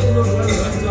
何だ?